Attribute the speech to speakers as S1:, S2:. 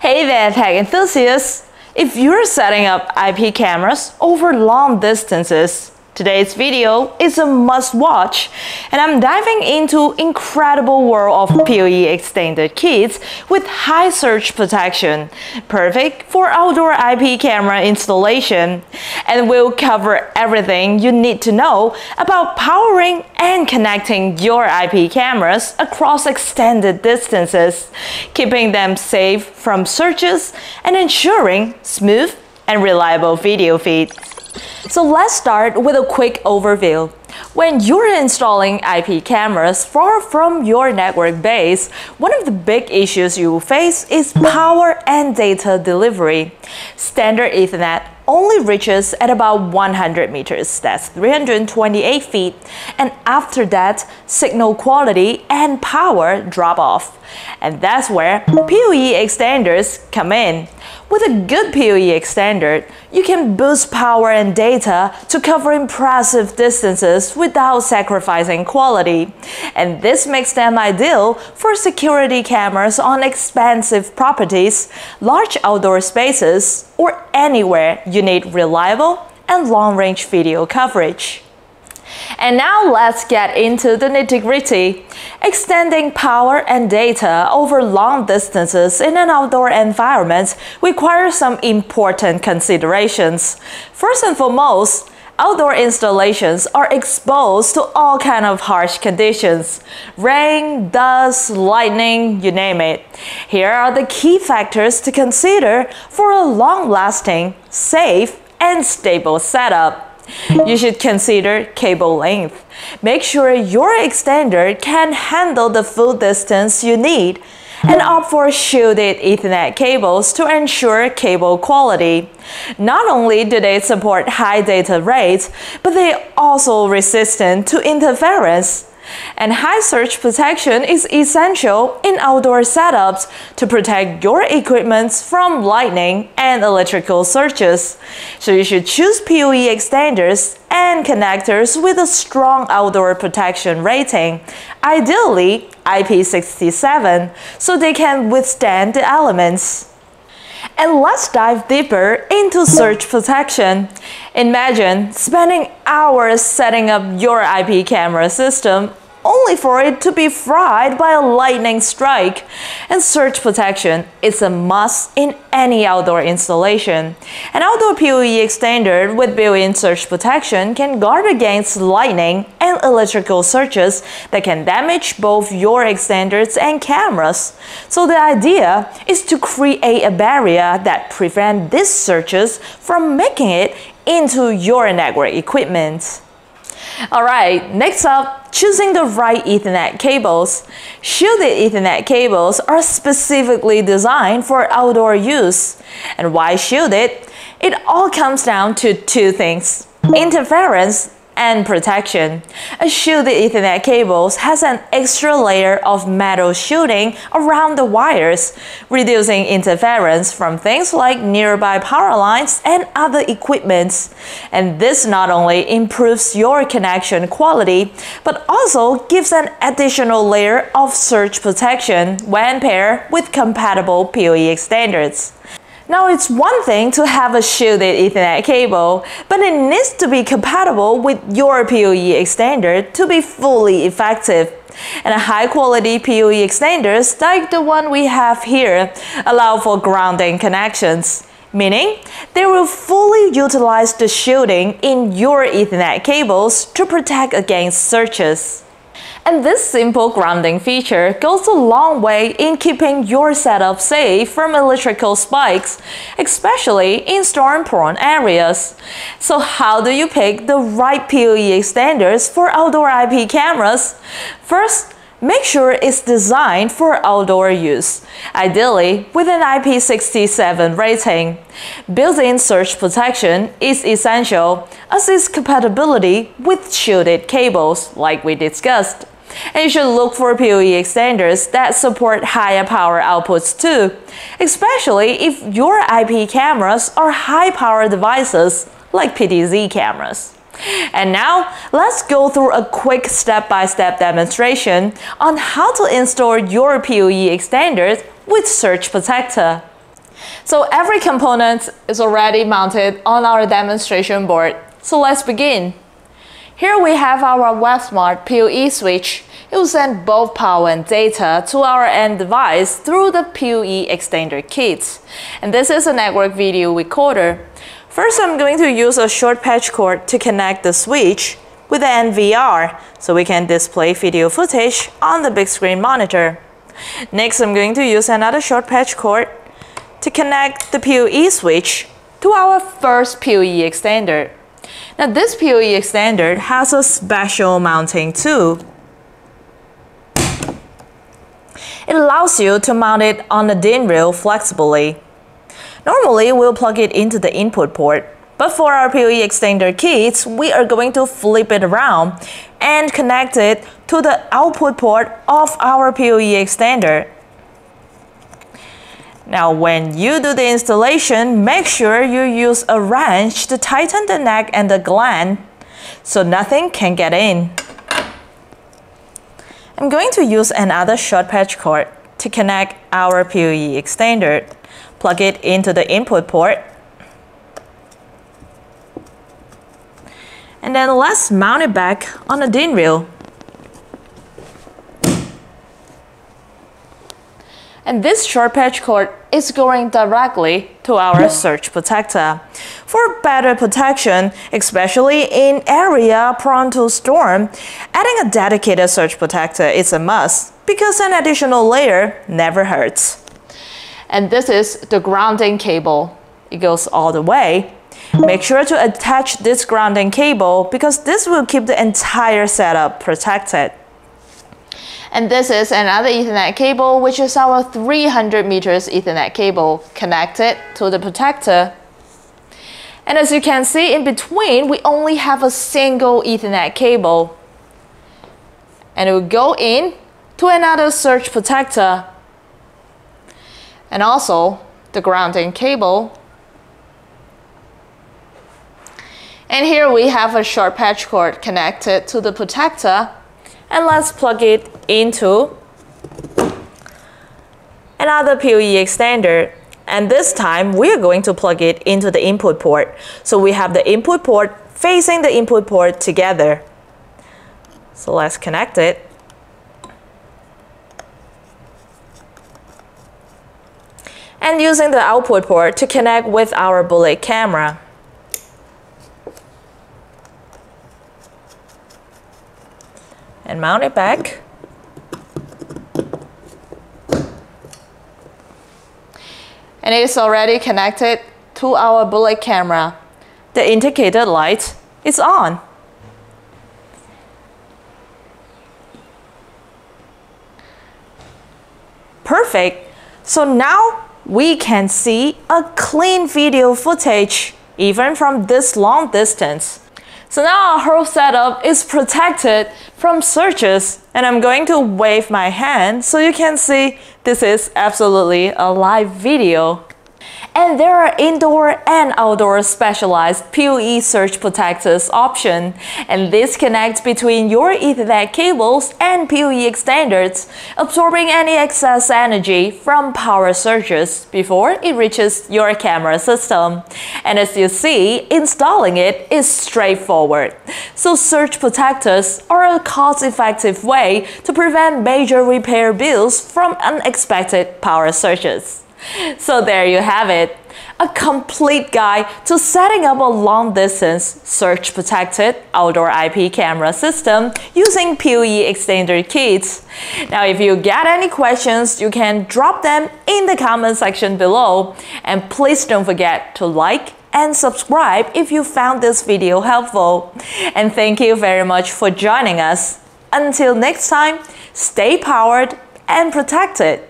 S1: Hey there, tech enthusiasts! If you're setting up IP cameras over long distances, Today's video is a must-watch, and I'm diving into incredible world of PoE extender kits with high surge protection, perfect for outdoor IP camera installation, and we'll cover everything you need to know about powering and connecting your IP cameras across extended distances, keeping them safe from surges and ensuring smooth and reliable video feed. So let's start with a quick overview. When you're installing IP cameras far from your network base, one of the big issues you face is power and data delivery. Standard Ethernet only reaches at about 100 meters, that's 328 feet, and after that, signal quality and power drop off. And that's where PoE extenders come in. With a good PoE extender, you can boost power and data to cover impressive distances without sacrificing quality. And this makes them ideal for security cameras on expansive properties, large outdoor spaces, or anywhere you need reliable and long-range video coverage. And now let's get into the nitty gritty. Extending power and data over long distances in an outdoor environment requires some important considerations. First and foremost, outdoor installations are exposed to all kind of harsh conditions rain dust lightning you name it here are the key factors to consider for a long-lasting safe and stable setup you should consider cable length. Make sure your extender can handle the full distance you need and opt for shielded Ethernet cables to ensure cable quality. Not only do they support high data rates, but they are also resistant to interference and high surge protection is essential in outdoor setups to protect your equipment from lightning and electrical surges. So you should choose PoE extenders and connectors with a strong outdoor protection rating, ideally IP67, so they can withstand the elements. And let's dive deeper into surge protection. Imagine spending hours setting up your IP camera system only for it to be fried by a lightning strike. And surge protection is a must in any outdoor installation. An outdoor PoE extender with built-in surge protection can guard against lightning and electrical surges that can damage both your extenders and cameras. So the idea is to create a barrier that prevents these surges from making it into your network equipment. Alright, next up, choosing the right Ethernet cables. Shielded Ethernet cables are specifically designed for outdoor use. And why shielded? It all comes down to two things, interference and protection. A shielded Ethernet cable has an extra layer of metal shielding around the wires, reducing interference from things like nearby power lines and other equipment. And this not only improves your connection quality, but also gives an additional layer of surge protection when paired with compatible PoE extenders. Now it's one thing to have a shielded Ethernet cable, but it needs to be compatible with your PoE extender to be fully effective. And high quality PoE extenders like the one we have here allow for grounding connections meaning they will fully utilize the shielding in your Ethernet cables to protect against surges. And this simple grounding feature goes a long way in keeping your setup safe from electrical spikes, especially in storm-prone areas. So how do you pick the right PoE extenders for outdoor IP cameras? First, Make sure it's designed for outdoor use, ideally with an IP67 rating. Built-in surge protection is essential, as is compatibility with shielded cables, like we discussed. And you should look for PoE extenders that support higher power outputs too, especially if your IP cameras are high power devices like PTZ cameras. And now, let's go through a quick step-by-step -step demonstration on how to install your PoE extenders with Surge Protector. So every component is already mounted on our demonstration board. So let's begin. Here we have our WebSmart PoE switch. It will send both power and data to our end device through the PoE extender kit. And this is a network video recorder. First, I'm going to use a short patch cord to connect the switch with the NVR so we can display video footage on the big screen monitor. Next, I'm going to use another short patch cord to connect the PoE switch to our first PoE extender. Now this PoE extender has a special mounting tool. It allows you to mount it on the DIN rail flexibly. Normally, we'll plug it into the input port, but for our PoE extender kits, we are going to flip it around and connect it to the output port of our PoE extender. Now when you do the installation, make sure you use a wrench to tighten the neck and the gland so nothing can get in. I'm going to use another short patch cord to connect our PoE extender. Plug it into the input port. And then let's mount it back on the DIN rail. And this short patch cord is going directly to our surge protector. For better protection, especially in area prone to storm, adding a dedicated surge protector is a must because an additional layer never hurts. And this is the grounding cable. It goes all the way. Make sure to attach this grounding cable because this will keep the entire setup protected. And this is another Ethernet cable, which is our 300 meters Ethernet cable connected to the protector. And as you can see in between, we only have a single Ethernet cable. And it will go in to another surge protector. And also the grounding cable. And here we have a short patch cord connected to the protector. And let's plug it into another PoE extender. And this time we are going to plug it into the input port. So we have the input port facing the input port together. So let's connect it and using the output port to connect with our bullet camera and mount it back. And it is already connected to our bullet camera. The indicator light is on. Perfect. So now we can see a clean video footage even from this long distance. So now our whole setup is protected from surges and I'm going to wave my hand so you can see this is absolutely a live video. And there are indoor and outdoor specialized PoE surge protectors option, and this connects between your Ethernet cables and PoE extenders, absorbing any excess energy from power surges before it reaches your camera system. And as you see, installing it is straightforward. So surge protectors are a cost-effective way to prevent major repair bills from unexpected power surges. So there you have it, a complete guide to setting up a long distance surge protected outdoor IP camera system using PoE extender kits. Now if you get any questions, you can drop them in the comment section below and please don't forget to like and subscribe if you found this video helpful. And thank you very much for joining us. Until next time, stay powered and protected.